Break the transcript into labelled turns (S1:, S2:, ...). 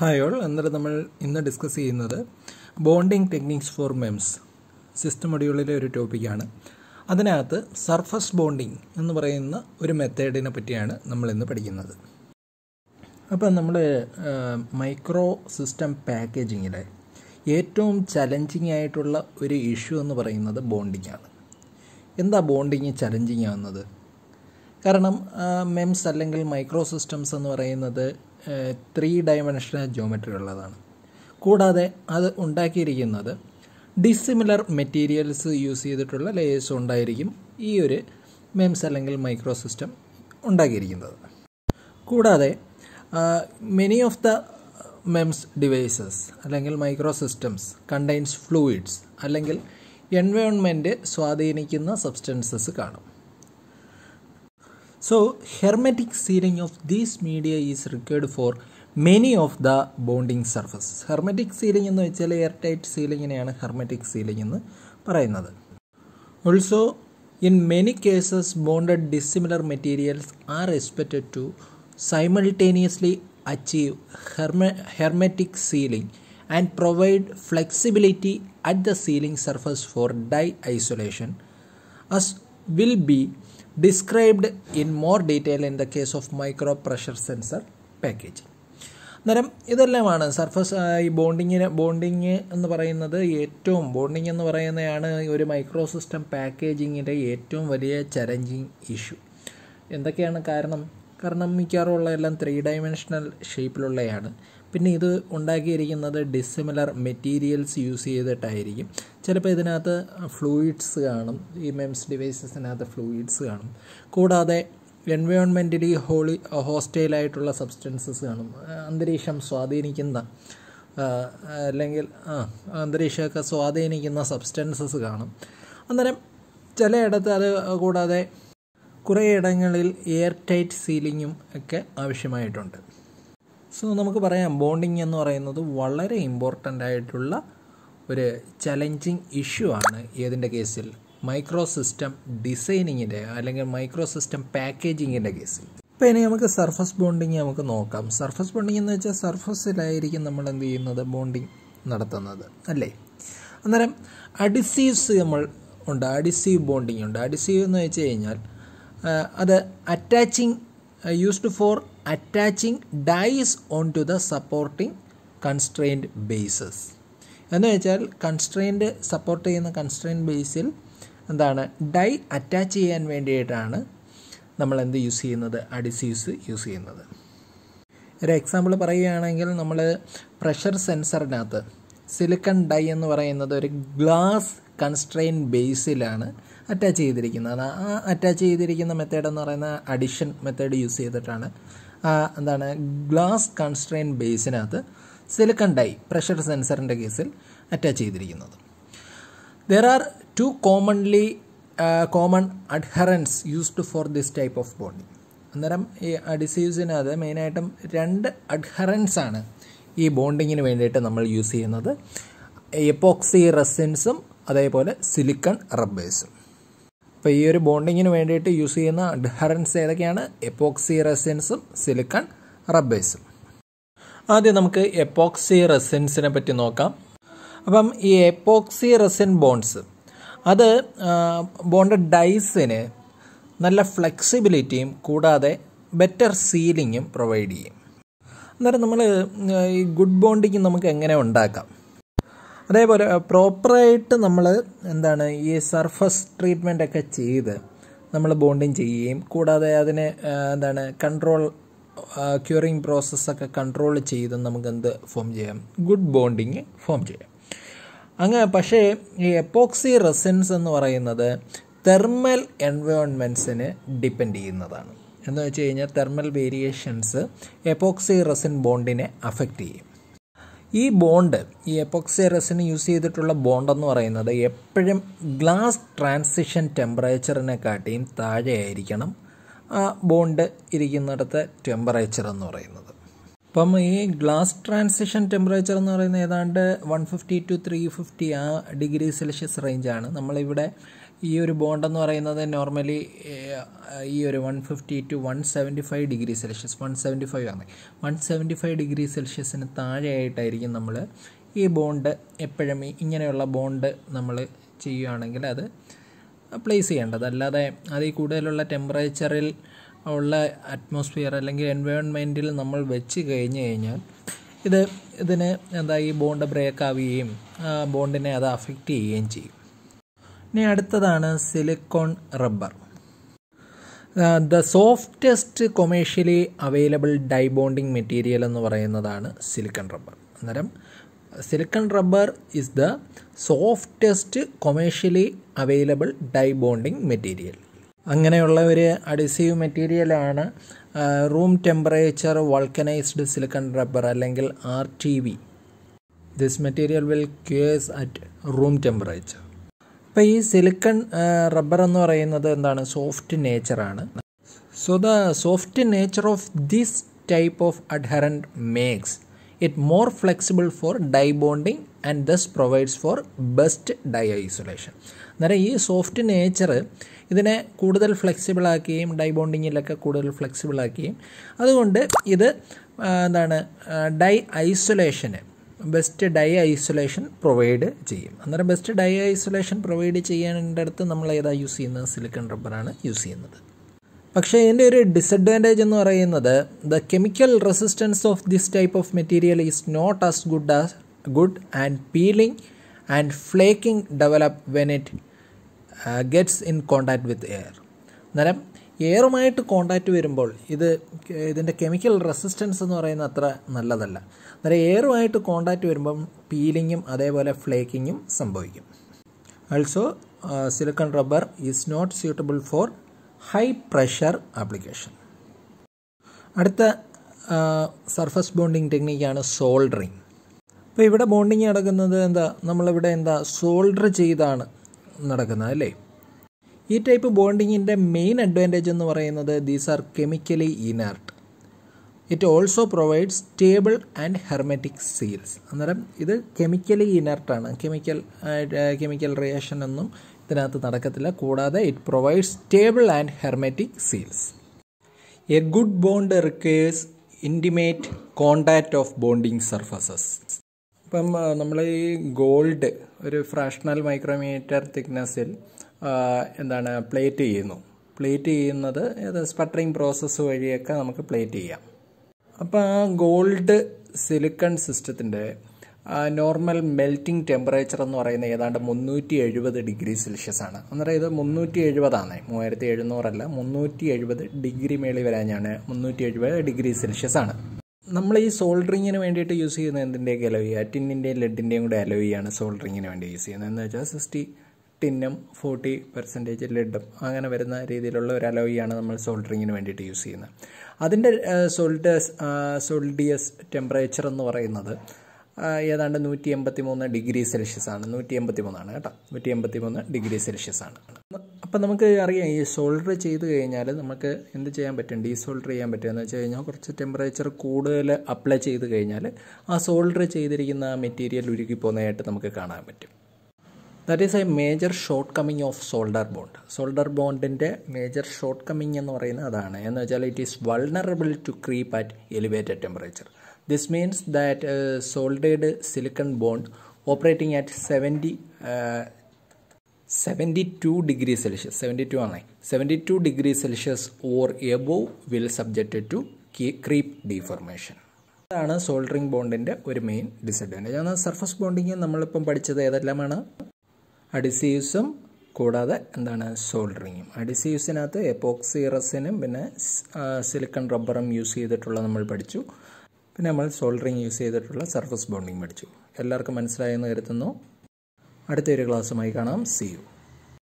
S1: Hi all അന്നേരം നമ്മൾ ഇന്ന് ഡിസ്കസ് ചെയ്യുന്നത് bonding techniques for MEMS system മൊഡ്യൂളിലെ ഒരു ടോപ്പിക്കാണ് അതിനകത്ത് സർഫസ് ബോണ്ടിങ് എന്ന് പറയുന്ന ഒരു മെത്തേഡിനെ പറ്റിയാണ് നമ്മൾ ഇന്ന് പഠിക്കുന്നത്. അപ്പം നമ്മൾ മൈക്രോ സിസ്റ്റം പാക്കേജിങ്ങിലെ ഏറ്റവും ചലഞ്ചിങ് ആയിട്ടുള്ള ഒരു ഇഷ്യൂ എന്ന് പറയുന്നത് ബോണ്ടിങ് ആണ്. എന്താ ബോണ്ടിങ് ചലഞ്ചിങ് ആവുന്നത്? കാരണം മെംസ് അല്ലെങ്കിൽ മൈക്രോ സിസ്റ്റംസ് എന്ന് പറയുന്നത് ത്രീ ഡയമെൻഷണൽ ജോമെട്രി ഉള്ളതാണ്. കൂടാതെ അത് ഉണ്ടാക്കിയിരിക്കുന്നത് ഡിസിമിലർ മെറ്റീരിയൽസ് യൂസ് ചെയ്തിട്ടുള്ള ലേയേഴ്സ് ഉണ്ടായിരിക്കും ഈ ഒരു മെംസ് അല്ലെങ്കിൽ മൈക്രോ സിസ്റ്റം ഉണ്ടാക്കിയിരിക്കുന്നത്. കൂടാതെ many of the MEMS devices അല്ലെങ്കിൽ മൈക്രോ സിസ്റ്റംസ് കണ്ടെയ്ൻസ് ഫ്ലൂയിഡ്സ് അല്ലെങ്കിൽ എൻവയോൺമെന്റ് സ്വാധീനിക്കുന്ന സബ്സ്റ്റൻസസ് കാണും. So, hermetic sealing of these media is required for many of the bonding surface. Hermetic sealing എന്ന് വെച്ചാൽ എയർ ടൈറ്റ് സീലിങ്ങിനെയാണ് hermetic sealing എന്ന് പറയുന്നത് also in many cases bonded dissimilar materials are expected to simultaneously achieve herm hermetic sealing and provide flexibility at the sealing surface for die isolation as will be described in more detail in the case of micro pressure sensor package അന്നേരം ഇതെല്ലാമാണ് surface ഈ ബോണ്ടിങ്ങിന് bonding എന്ന് പറയുന്നത് ഏറ്റവും bonding എന്ന് പറയുന്നതാണ് ഒരു micro system പാക്കേജിങ്ങിന്റെ ഏറ്റവും വലിയ ചലഞ്ചിങ് ഇഷ്യൂ എന്തൊക്കെയാണ് കാരണം? കാരണം മിക്കവാറുള്ള എല്ലാം ത്രീ ഡയമെൻഷണൽ ഷേപ്പിലുള്ളതാണ് പിന്നെ ഇത് ഉണ്ടാക്കിയിരിക്കുന്നത് ഡിസിമിലർ മെറ്റീരിയൽസ് യൂസ് ചെയ്തിട്ടായിരിക്കും. ചിലപ്പോൾ ഇതിനകത്ത് ഫ്ലൂയിഡ്സ് കാണും. ഈ മെംസ് ഡിവൈസസിനകത്ത് ഫ്ലൂയിഡ്സ് കാണും. കൂടാതെ എൻവയോൺമെന്റലി ഹോളി ഹോസ്റ്റൈലായിട്ടുള്ള സബ്സ്റ്റൻസസ് കാണും. അന്തരീക്ഷം സ്വാധീനിക്കുന്ന അല്ലെങ്കിൽ അന്തരീക്ഷമൊക്കെ സ്വാധീനിക്കുന്ന സബ്സ്റ്റൻസസ് കാണും. അന്നേരം ചിലയിടത്ത് അത് കൂടാതെ കുറേ ഇടങ്ങളിൽ എയർ ടൈറ്റ് സീലിങ്ങും ഒക്കെ ആവശ്യമായിട്ടുണ്ട്. സോ നമുക്ക് പറയാം ബോണ്ടിങ് എന്ന് പറയുന്നത് വളരെ ഇമ്പോർട്ടന്റ് ആയിട്ടുള്ള ഒരു ചലഞ്ചിങ് ഇഷ്യൂ ആണ് ഏതിന്റെ കേസിൽ? മൈക്രോ സിസ്റ്റം ഡിസൈനിങ്ങിന്റെ അല്ലെങ്കിൽ മൈക്രോ സിസ്റ്റം പാക്കേജിങ്ങിന്റെ കേസിൽ. ഇപ്പോൾ ഇനി നമുക്ക് സർഫസ് ബോണ്ടിങ് നമുക്ക് നോക്കാം. സർഫസ് ബോണ്ടിങ് എന്ന് വെച്ചാൽ സർഫസിലായിരിക്കും നമ്മൾ എന്ത് ചെയ്യുന്നത്? ബോണ്ടിങ് നടത്തുന്നത്. അല്ലേ? അന്നേരം അഡിസീവ്സ് നമ്മൾ ഉണ്ട് അഡിസീവ് ബോണ്ടിങ് ഉണ്ട്. അഡിസീവ് എന്ന് വെച്ച് കഴിഞ്ഞാൽ അത് attaching used for attaching dies on to the supporting constrained bases എന്ന് വെച്ചാൽ കൺസ്ട്രെയിൻഡ് സപ്പോർട്ട് ചെയ്യുന്ന കൺസ്ട്രെയിൻഡ് ബേസിൽ എന്താണ്? ഡൈ അറ്റാച്ച് ചെയ്യാൻ വേണ്ടിയിട്ടാണ് നമ്മൾ എന്ത് യൂസ് ചെയ്യുന്നത്? അഡിസീവ്സ് യൂസ് ചെയ്യുന്നത്. ഒരു എക്സാമ്പിൾ പറയുകയാണെങ്കിൽ നമ്മൾ പ്രഷർ സെൻസറിനകത്ത് സിലിക്കൺ ഡൈ എന്ന് പറയുന്നത് ഒരു ഗ്ലാസ് കൺസ്ട്രെയിൻ ബേസിലാണ് അറ്റാച്ച് ചെയ്തിരിക്കുന്നത്. ആ അറ്റാച്ച് ചെയ്തിരിക്കുന്ന മെത്തേഡ് എന്ന് പറയുന്ന അഡിഷൻ മെത്തേഡ് യൂസ് ചെയ്തിട്ടാണ് എന്താണ് ഗ്ലാസ് കൺസ്ട്രെയിൻ ബേസിനകത്ത് സിലിക്കൺ ഡൈ പ്രഷർ സെൻസറിന്റെ കേസിൽ അറ്റാച്ച് ചെയ്തിരിക്കുന്നത്. There are two commonly common adherence used for this type of bonding അന്നേരം ഈ അഡിസീവ്സിനകത്ത് മെയിനായിട്ടും രണ്ട് അഡ്ഹറൻസ് ആണ് ഈ ബോണ്ടിങ്ങിന് വേണ്ടിയിട്ട് നമ്മൾ യൂസ് ചെയ്യുന്നത്. എപ്പോക്സി റെസിൻസും അതേപോലെ സിലിക്കൺ റബ്ബേഴ്സും അപ്പോൾ ഈ ഒരു ബോണ്ടിങ്ങിന് വേണ്ടിയിട്ട് യൂസ് ചെയ്യുന്ന ഡിഹറൻസ് ഏതൊക്കെയാണ്? എപ്പോക്സി റെസിൻസും സിലിക്കൺ റബ്ബേഴ്സും ആദ്യം നമുക്ക് എപ്പോക്സി റെസിൻസിനെ പറ്റി നോക്കാം. അപ്പം ഈ എപ്പോക്സി റെസിൻ ബോൺസ് അത് ബോണ്ട് ഡൈസിന് നല്ല ഫ്ലെക്സിബിലിറ്റിയും കൂടാതെ ബെറ്റർ സീലിങ്ങും പ്രൊവൈഡ് ചെയ്യും. അന്നേരം നമ്മൾ ഈ ഗുഡ് ബോണ്ടിങ് നമുക്ക് എങ്ങനെ ഉണ്ടാക്കാം? അതേപോലെ പ്രോപ്പറായിട്ട് നമ്മൾ എന്താണ് ഈ സർഫസ് ട്രീറ്റ്മെന്റ് ഒക്കെ ചെയ്ത് നമ്മൾ ബോണ്ടിങ് ചെയ്യുകയും കൂടാതെ അതിനെ എന്താണ് കൺട്രോൾ ക്യൂറിങ് പ്രോസസ്സൊക്കെ കൺട്രോൾ ചെയ്ത് നമുക്ക് എന്ത് ഫോം ചെയ്യാം? ഗുഡ് ബോണ്ടിങ് ഫോം ചെയ്യാം. അങ്ങനെ പക്ഷേ ഈ എപ്പോക്സി റെസിൻസ് എന്ന് പറയുന്നത് തെർമൽ എൻവയോൺമെന്റ്സിന് ഡിപ്പെൻഡ് ചെയ്യുന്നതാണ്. എന്ന് വെച്ച് കഴിഞ്ഞാൽ തെർമൽ വേരിയേഷൻസ് എപ്പോക്സി റെസിൻ ബോണ്ടിനെ അഫക്റ്റ് ചെയ്യും. ഈ ബോണ്ട് ഈ എപ്പോക്സി റെസിന് യൂസ് ചെയ്തിട്ടുള്ള ബോണ്ട് എന്ന് പറയുന്നത് എപ്പോഴും ഗ്ലാസ് ട്രാൻസിഷൻ ടെമ്പറേച്ചറിനെ കാട്ടിയും താഴെയായിരിക്കണം ആ ബോണ്ട് ഇരിക്കുന്നിടത്ത് ടെമ്പറേച്ചർ എന്ന് പറയുന്നത്. അപ്പം ഈ ഗ്ലാസ് ട്രാൻസിഷൻ ടെമ്പറേച്ചർ എന്ന് പറയുന്നത് ഏതാണ്ട് one fifty two three fifty ആ ഡിഗ്രി സെൽഷ്യസ് റേഞ്ചാണ് നമ്മളിവിടെ ഈ ഒരു ബോണ്ട് എന്ന് പറയുന്നത് നോർമലി ഈ ഒരു one fifty to one seventy five degree Celsius one seventy five ആണ്. വൺ സെവന്റി ഫൈവ് ഡിഗ്രി സെൽഷ്യസിന് താഴെയായിട്ടായിരിക്കും നമ്മൾ ഈ ബോണ്ട് എപ്പോഴും ഇങ്ങനെയുള്ള ബോണ്ട് നമ്മൾ ചെയ്യുകയാണെങ്കിൽ അത് പ്ലേസ് ചെയ്യേണ്ടത്. അല്ലാതെ അതിൽ കൂടുതലുള്ള ടെമ്പറേച്ചറിൽ ഉള്ള അറ്റ്മോസ്ഫിയർ അല്ലെങ്കിൽ എൻവയോൺമെന്റിൽ നമ്മൾ വെച്ച് കഴിഞ്ഞ് കഴിഞ്ഞാൽ ഇത് ഇതിന് എന്താ ഈ ബോണ്ട് ബ്രേക്ക് ആവുകയും ബോണ്ടിനെ അത് അഫക്റ്റ് ചെയ്യുകയും ചെയ്യും. ഇനി അടുത്തതാണ് silicone rubber the softest commercially available die bonding material എന്ന് പറയുന്നതാണ് സിലിക്കൺ റബ്ബർ അന്നേരം silicone rubber is the softest commercially available die bonding material അങ്ങനെയുള്ള ഒരു അഡിസീവ് മെറ്റീരിയലാണ് room temperature vulcanised silicone rubber അല്ലെങ്കിൽ R T V this material will cures at room temperature അപ്പോൾ ഈ silicon rubber എന്ന് പറയുന്നത് എന്താണ്? Soft നേച്ചറാണ് so the soft nature of this type of adherent makes it more flexible for die bonding and thus provides for best die isolation അന്നേരം ഈ soft nature ഇതിനെ കൂടുതൽ ഫ്ലെക്സിബിളാക്കുകയും dye ബോണ്ടിങ്ങിലൊക്കെ കൂടുതൽ ഫ്ലെക്സിബിളാക്കുകയും അതുകൊണ്ട് ഇത് എന്താണ് ഡൈ ഐസൊലേഷന് ബെസ്റ്റ് ഡൈ ഐസൊലേഷൻ പ്രൊവൈഡ് ചെയ്യും. അന്നേരം ബെസ്റ്റ് ഡൈ ഐസൊലേഷൻ പ്രൊവൈഡ് ചെയ്യാനിടത്ത് നമ്മൾ ഏതാ യൂസ് ചെയ്യുന്നത്? സിലിക്കൺ റബ്ബറാണ് യൂസ് ചെയ്യുന്നത്. പക്ഷേ ഇതിന്റെ ഒരു ഡിസഡ്വാന്റേജ് എന്ന് പറയുന്നത് the chemical resistance of this type of material is not as good as good and peeling and flaking develop when it gets in contact with air. അന്നേരം എയറുമായിട്ട് കോണ്ടാക്റ്റ് വരുമ്പോൾ ഇത് ഇതിന്റെ കെമിക്കൽ റെസിസ്റ്റൻസ് എന്ന് പറയുന്നത് അത്ര നല്ലതല്ല. അന്നേരം എയറുമായിട്ട് കോണ്ടാക്റ്റ് വരുമ്പം പീലിങ്ങും അതേപോലെ ഫ്ലേക്കിങ്ങും സംഭവിക്കും. Also silicone rubber is not suitable for high pressure application അടുത്ത സർഫസ് ബോണ്ടിങ് ടെക്നിക്കാണ് സോൾഡറിങ് അപ്പോൾ ഇവിടെ ബോണ്ടിങ് നടക്കുന്നത് എന്താ? നമ്മളിവിടെ എന്താ? സോൾഡർ ചെയ്താണ് നടക്കുന്നത് അല്ലേ? ഈ ടൈപ്പ് ബോണ്ടിങ്ങിന്റെ മെയിൻ അഡ്വാന്റേജ് എന്ന് പറയുന്നത് these are chemically inert it also provide stable and hermetic seals അന്നേരം ഇത് കെമിക്കലി ഇനർട്ടാണ് കെമിക്കൽ കെമിക്കൽ റിയാക്ഷൻ ഒന്നും ഇതിനകത്ത് നടക്കത്തില്ല. കൂടാതെ it provide stable and hermetic seals a good bond requires intimate contact of bonding surfaces ഇപ്പം നമ്മൾ ഈ ഗോൾഡ് ഒരു ഫ്രാക്ഷണൽ മൈക്രോമീറ്റർ തിക്നെസ്സിൽ എന്താണ് പ്ലേറ്റ് ചെയ്യുന്നു. പ്ലേറ്റ് ചെയ്യുന്നത് ഏത് സ്പട്ടറിങ് പ്രോസസ്സ് വഴിയൊക്കെ നമുക്ക് പ്ലേറ്റ് ചെയ്യാം. അപ്പോൾ ആ ഗോൾഡ് സിലിക്കൺ സിസ്റ്റത്തിന്റെ നോർമൽ മെൽറ്റിംഗ് ടെമ്പറേച്ചർ എന്ന് പറയുന്നത് ഏതാണ്ട് മുന്നൂറ്റി എഴുപത് ഡിഗ്രി സെൽഷ്യസ് ആണ്. അന്നേരം ഇത് മുന്നൂറ്റി എഴുപതാണ് മൂവായിരത്തി എഴുന്നൂറല്ല മുന്നൂറ്റി എഴുപത് ഡിഗ്രി മേളി വരാഞ്ഞാണ് മുന്നൂറ്റി എഴുപത് ഡിഗ്രി സെൽഷ്യസ് ആണ്. നമ്മൾ ഈ സോൾഡറിങ്ങിന് വേണ്ടിയിട്ട് യൂസ് ചെയ്യുന്ന എന്തിന്റെയൊക്കെ അലോയി? ടിന്നിന്റെയും ലെഡിന്റെയും കൂടെ അലോയിയാണ് സോൾഡറിങ്ങിന് വേണ്ടി യൂസ് ചെയ്യുന്നത്. എന്ന് വെച്ചാൽ സിക്സ്റ്റി ടിന്നും ഫോർട്ടി പെർസെന്റേജ് ലെഡും അങ്ങനെ വരുന്ന രീതിയിലുള്ള ഒരു അലോയിയാണ് നമ്മൾ സോൾഡറിങ്ങിന് വേണ്ടിയിട്ട് യൂസ് ചെയ്യുന്നത്. അതിന്റെ സോൾഡേഴ്സ് സോൾഡിയസ് ടെമ്പറേച്ചർ എന്ന് പറയുന്നത് ഏതാണ്ട് നൂറ്റി എൺപത്തി മൂന്ന് ഡിഗ്രി സെൽഷ്യസ് ആണ്. നൂറ്റി എൺപത്തി മൂന്നാണ് കേട്ടോ. നൂറ്റി എൺപത്തി മൂന്ന് ഡിഗ്രി സെൽഷ്യസ് ആണ്. അപ്പം നമുക്ക് അറിയാം ഈ സോൾഡർ ചെയ്ത് കഴിഞ്ഞാൽ നമുക്ക് എന്ത് ചെയ്യാൻ പറ്റും? ഡീസോൾഡർ ചെയ്യാൻ പറ്റുമെന്ന് വെച്ച് കഴിഞ്ഞാൽ കുറച്ച് ടെമ്പറേച്ചർ കൂടുതൽ അപ്ലൈ ചെയ്ത് കഴിഞ്ഞാൽ ആ സോൾഡർ ചെയ്തിരിക്കുന്ന മെറ്റീരിയൽ ഉരുക്കി പോകുന്നതായിട്ട് നമുക്ക് കാണാൻ പറ്റും. That is a major shortcoming of solder bond solder ബോണ്ടിന്റെ major shortcoming എന്ന് പറയുന്നത് അതാണ്. എന്ന് വെച്ചാൽ it is vulnerable to creep at elevated temperature this means that soldered silicon bond operating at seventy seventy two degree Celsius seventy two ആണ്. Seventy two degree Celsius or above will subjected to creep deformation അതാണ് soldering ബോണ്ടിന്റെ ഒരു main disadvantage അതാണ് surface bonding നമ്മളിപ്പം പഠിച്ചത് ഏതെല്ലാമാണ്? അഡിസീവ്സും കൂടാതെ എന്താണ് സോൾഡറിങ്ങും അഡിസീവ്സിനകത്ത് epoxy റസിനും പിന്നെ സിലിക്കൺ റബ്ബറും യൂസ് ചെയ്തിട്ടുള്ള നമ്മൾ പഠിച്ചു. പിന്നെ നമ്മൾ സോൾഡറിങ് യൂസ് ചെയ്തിട്ടുള്ള സർഫസ് ബോണ്ടിങ് പഠിച്ചു. എല്ലാവർക്കും മനസ്സിലായെന്ന് കരുതുന്നു. അടുത്തൊരു ക്ലാസ്സുമായി കാണാം. C U